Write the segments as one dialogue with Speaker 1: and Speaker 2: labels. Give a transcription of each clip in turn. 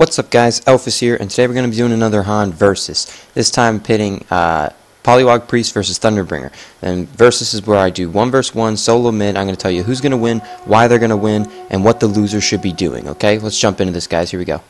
Speaker 1: What's up guys, Elfis here, and today we're going to be doing another HoN Versus. This time pitting uh, Pollywog Priest versus Thunderbringer. And Versus is where I do 1 versus 1, solo mid, I'm going to tell you who's going to win, why they're going to win, and what the loser should be doing, okay? Let's jump into this guys, here we go.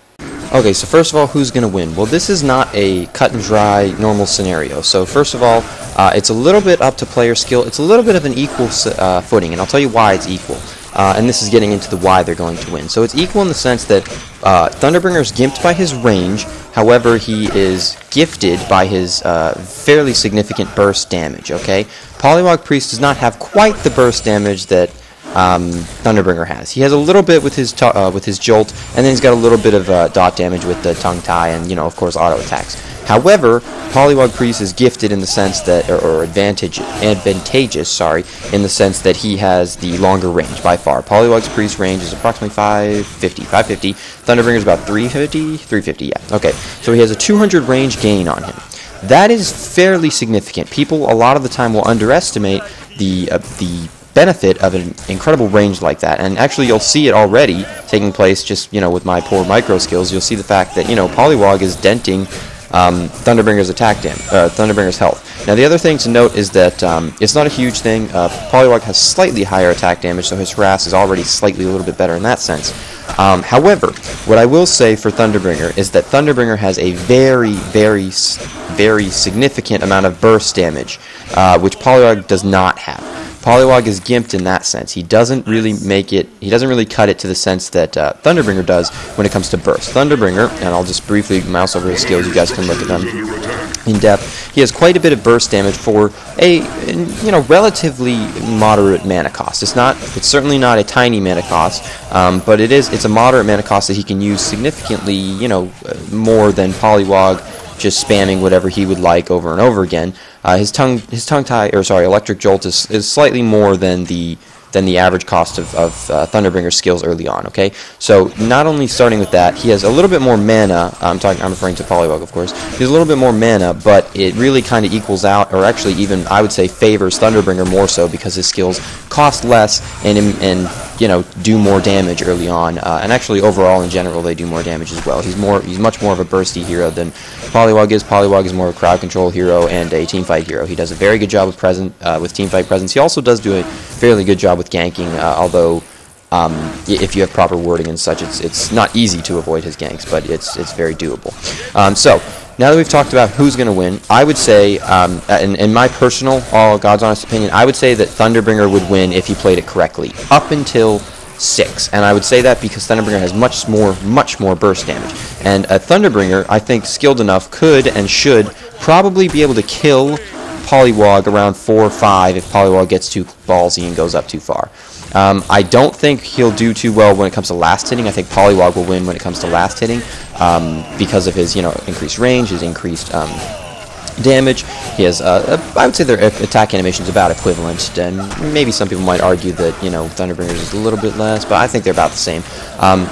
Speaker 1: Okay, so first of all, who's going to win? Well, this is not a cut and dry normal scenario. So first of all, uh, it's a little bit up to player skill. It's a little bit of an equal uh, footing, and I'll tell you why it's equal. Uh, and this is getting into the why they're going to win. So it's equal in the sense that uh, Thunderbringer is gimped by his range, however, he is gifted by his uh, fairly significant burst damage, okay? Pollywog Priest does not have quite the burst damage that um, Thunderbringer has. He has a little bit with his uh, with his Jolt, and then he's got a little bit of uh, dot damage with the Tongue Tie, and, you know, of course, auto attacks. However, Pollywog Priest is gifted in the sense that, or, or advantage, advantageous, sorry, in the sense that he has the longer range by far. Pollywog's Priest range is approximately 550, 550. Thunderbringer is about 350, 350, yeah. Okay, so he has a 200 range gain on him. That is fairly significant. People a lot of the time will underestimate the uh, the benefit of an incredible range like that. And actually, you'll see it already taking place just, you know, with my poor micro skills. You'll see the fact that, you know, Pollywog is denting um, Thunderbringer's attack dam uh, Thunderbringer's health. Now the other thing to note is that um, it's not a huge thing. Uh, Pollywog has slightly higher attack damage, so his harass is already slightly a little bit better in that sense. Um, however, what I will say for Thunderbringer is that Thunderbringer has a very, very, very significant amount of burst damage, uh, which Pollywog does not have. Pollywog is gimped in that sense. He doesn't really make it, he doesn't really cut it to the sense that uh, Thunderbringer does when it comes to burst. Thunderbringer, and I'll just briefly mouse over his skills, you guys can look at them in depth. He has quite a bit of burst damage for a, you know, relatively moderate mana cost. It's not, it's certainly not a tiny mana cost, um, but it is, it's a moderate mana cost that he can use significantly, you know, uh, more than Pollywog just spamming whatever he would like over and over again. Uh, his tongue, his tongue tie, or sorry, electric jolt is, is slightly more than the than the average cost of, of uh, Thunderbringer's skills early on. Okay, so not only starting with that, he has a little bit more mana. I'm talking, I'm referring to Pollywog, of course. He has a little bit more mana, but it really kind of equals out, or actually even I would say favors Thunderbringer more so because his skills cost less and and you know do more damage early on, uh, and actually overall in general they do more damage as well. He's more he's much more of a bursty hero than Pollywog is. Pollywog is more of a crowd control hero and a team fight hero. He does a very good job with present uh, with team fight presence. He also does do a fairly good job with ganking, uh, although. Um, if you have proper warding and such, it's it's not easy to avoid his ganks, but it's it's very doable. Um, so now that we've talked about who's going to win, I would say, um, in, in, my personal, all God's honest opinion, I would say that Thunderbringer would win if he played it correctly, up until six. And I would say that because Thunderbringer has much more, much more burst damage. And a Thunderbringer, I think, skilled enough, could and should probably be able to kill Pollywog around four or five if Pollywog gets too ballsy and goes up too far. Um, I don't think he'll do too well when it comes to last hitting. I think Pollywog will win when it comes to last hitting um, because of his, you know, increased range, his increased um, damage. He has, uh, I would say their attack animation is about equivalent, and maybe some people might argue that, you know, Thunderbringers is a little bit less, but I think they're about the same. Um,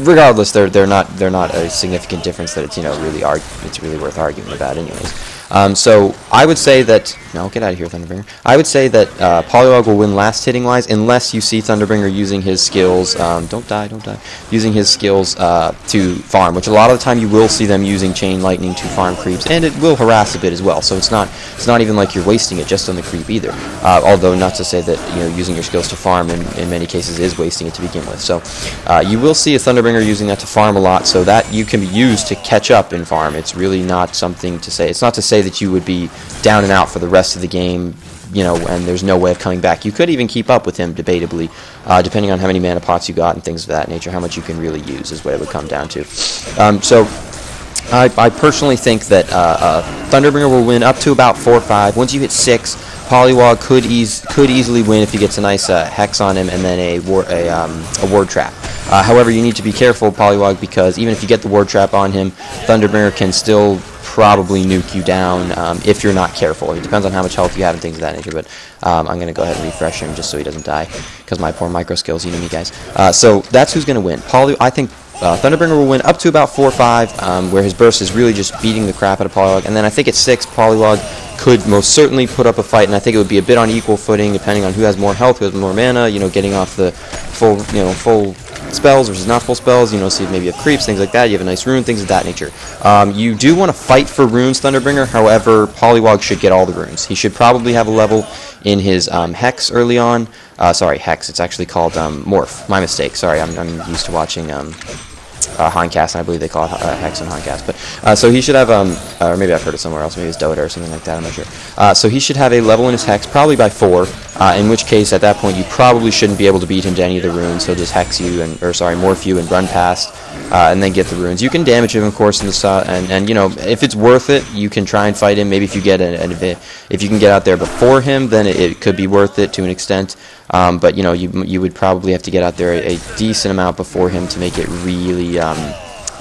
Speaker 1: regardless, they're they're not they're not a significant difference that it's you know really it's really worth arguing about, anyways. Um, so I would say that no, get out of here, Thunderbringer. I would say that uh, Pollywog will win last hitting wise, unless you see Thunderbringer using his skills. Um, don't die, don't die. Using his skills uh, to farm, which a lot of the time you will see them using Chain Lightning to farm creeps, and it will harass a bit as well. So it's not it's not even like you're wasting it just on the creep either. Uh, although not to say that you know using your skills to farm in, in many cases is wasting it to begin with. So uh, you will see a Thunderbringer using that to farm a lot, so that you can be used to catch up in farm. It's really not something to say. It's not to say that you would be down and out for the rest of the game, you know, and there's no way of coming back. You could even keep up with him, debatably, uh, depending on how many mana pots you got and things of that nature, how much you can really use is what it would come down to. Um, so I, I, personally think that uh, uh, Thunderbringer will win up to about 4 or 5. Once you hit 6, Pollywog could ease could easily win if he gets a nice uh, hex on him and then a, war, a, um, a ward trap. Uh, however, you need to be careful, Pollywog, because even if you get the ward trap on him, Thunderbringer can still probably nuke you down um, if you're not careful. It depends on how much health you have and things of that nature, but um, I'm going to go ahead and refresh him just so he doesn't die, because my poor micro skills, you know me, guys. Uh, so that's who's going to win. Poly I think uh, Thunderbringer will win up to about 4 or 5, um, where his burst is really just beating the crap out of Pollywog. And then I think at 6, Pollywog could most certainly put up a fight, and I think it would be a bit on equal footing, depending on who has more health, who has more mana, you know, getting off the full, you know, full spells versus not full spells. You know, see maybe you have creeps, things like that. You have a nice rune, things of that nature. Um, you do want to fight for runes, Thunderbringer. However, Pollywog should get all the runes. He should probably have a level in his um, Hex early on. Uh, sorry, Hex. It's actually called um, Morph. My mistake. Sorry, I'm, I'm used to watching um, uh, Hindcast, and I believe they call it uh, Hex and Hindcast. But uh, so he should have, um, uh, or maybe I've heard it somewhere else. Maybe it's Dota or something like that. I'm not sure. Uh, so he should have a level in his Hex, probably by four. Uh, in which case, at that point, you probably shouldn't be able to beat him to any of the runes. He'll just Hex you and, or sorry, morph you and run past, and then get the runes. You can damage him, of course, in the and and you know if it's worth it, you can try and fight him. Maybe if you get an, an if you can get out there before him, then it, it could be worth it to an extent. Um, but you know you you would probably have to get out there a, a decent amount before him to make it really. Um,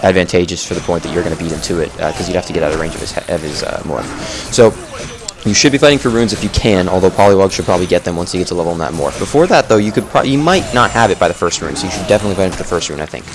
Speaker 1: advantageous for the point that you're going to beat him to it because uh, you'd have to get out of range of his of his uh, morph. So you should be fighting for runes if you can, although Pollywog should probably get them once he gets a level in that morph. Before that, though, you could you might not have it by the first rune, so you should definitely fight him for the first rune, I think.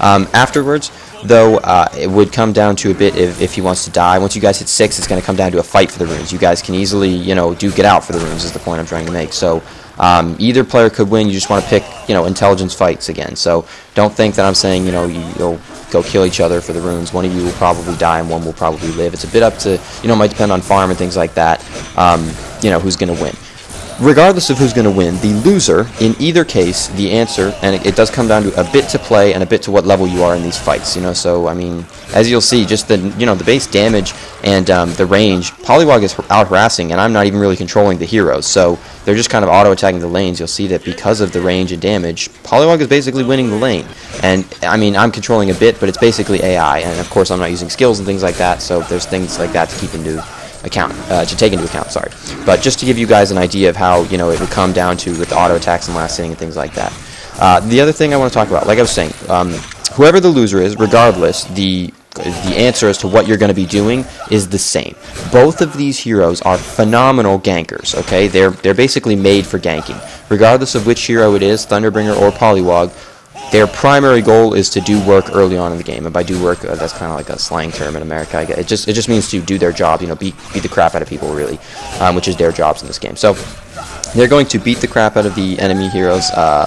Speaker 1: Um, afterwards, though, uh, it would come down to a bit if, if he wants to die. Once you guys hit 6, it's going to come down to a fight for the runes. You guys can easily, you know, do get out for the runes is the point I'm trying to make. So um, either player could win. You just want to pick, you know, intelligence fights again. So don't think that I'm saying, you know, you, will go kill each other for the runes. One of you will probably die and one will probably live. It's a bit up to, you know, it might depend on farm and things like that, um, you know, who's going to win. Regardless of who's going to win, the loser, in either case, the answer, and it, it, does come down to a bit to play and a bit to what level you are in these fights, you know, so, I mean, as you'll see, just the, you know, the base damage and um, the range, Pollywog is out harassing, and I'm not even really controlling the heroes, so they're just kind of auto-attacking the lanes. You'll see that because of the range and damage, Pollywog is basically winning the lane. And, I mean, I'm controlling a bit, but it's basically AI, and of course I'm not using skills and things like that, so there's things like that to keep in into account, uh, to take into account, sorry. But just to give you guys an idea of how, you know, it would come down to with auto attacks and last hitting and things like that. Uh, the other thing I want to talk about, like I was saying, um, whoever the loser is, regardless, the the answer as to what you're going to be doing is the same. Both of these heroes are phenomenal gankers, okay? They're, they're basically made for ganking. Regardless of which hero it is, Thunderbringer or Pollywog, their primary goal is to do work early on in the game. And by do work, uh, that's kind of like a slang term in America. It just, it just means to do their job, you know, beat, beat the crap out of people, really, um, which is their jobs in this game. So they're going to beat the crap out of the enemy heroes. Uh,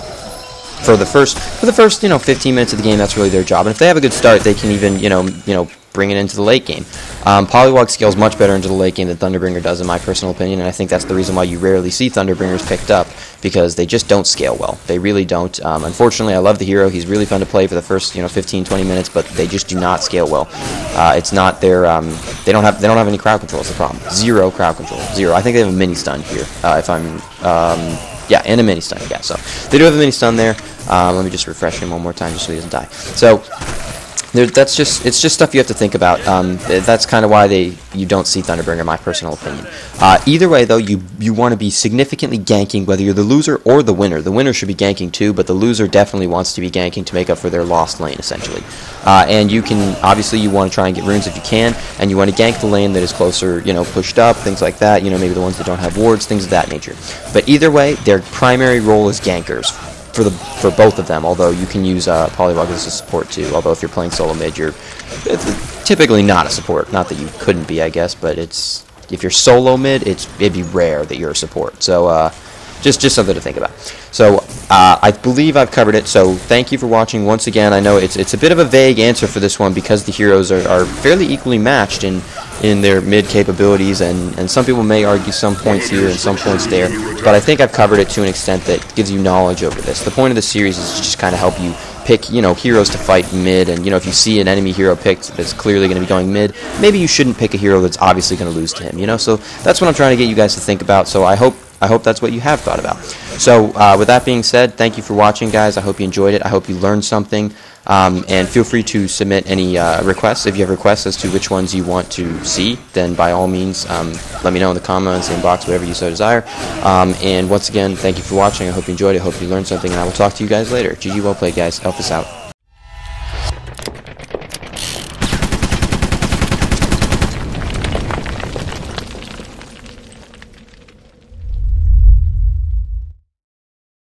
Speaker 1: for the first for the first you know 15 minutes of the game. That's really their job. And if they have a good start, they can even you know you know bring it into the late game. Um, Pollywog scales much better into the late game than Thunderbringer does, in my personal opinion, and I think that's the reason why you rarely see Thunderbringers picked up because they just don't scale well. They really don't. Um, unfortunately, I love the hero. He's really fun to play for the first you know 15 20 minutes, but they just do not scale well. Uh, it's not their um, they don't have they don't have any crowd control. Is the problem? Zero crowd control. Zero. I think they have a mini stun here. Uh, if I'm um, yeah, and a mini stun. Yeah, so they do have a mini stun there. Um, let me just refresh him one more time just so he doesn't die. So there, that's just it's just stuff you have to think about. Um, that's kind of why they you don't see Thunderbringer, my personal opinion. Uh, either way, though, you you want to be significantly ganking whether you're the loser or the winner. The winner should be ganking too, but the loser definitely wants to be ganking to make up for their lost lane, essentially. Uh, and you can obviously you want to try and get runes if you can, and you want to gank the lane that is closer, you know, pushed up, things like that. You know, maybe the ones that don't have wards, things of that nature. But either way, their primary role is gankers for the for both of them. Although you can use uh, Pollywog as a support too. Although if you're playing solo mid, you're typically not a support. Not that you couldn't be, I guess, but it's if you're solo mid, it's it'd be rare that you're a support. So uh, just just something to think about. So uh, I believe I've covered it. So thank you for watching once again. I know it's it's a bit of a vague answer for this one because the heroes are, are fairly equally matched in in their mid capabilities, and, and some people may argue some points here and some points there, but I think I've covered it to an extent that gives you knowledge over this. The point of the series is to just kind of help you pick, you know, heroes to fight mid, and, you know, if you see an enemy hero picked that's clearly going to be going mid, maybe you shouldn't pick a hero that's obviously going to lose to him, you know? So that's what I'm trying to get you guys to think about, so I hope I hope that's what you have thought about. So uh, with that being said, thank you for watching, guys. I hope you enjoyed it. I hope you learned something. Um, and feel free to submit any uh, requests. If you have requests as to which ones you want to see, then by all means, um, let me know in the comments, inbox, whatever you so desire. Um, and once again, thank you for watching. I hope you enjoyed it. I hope you learned something, and I will talk to you guys later. GG, well played, guys. Help us out.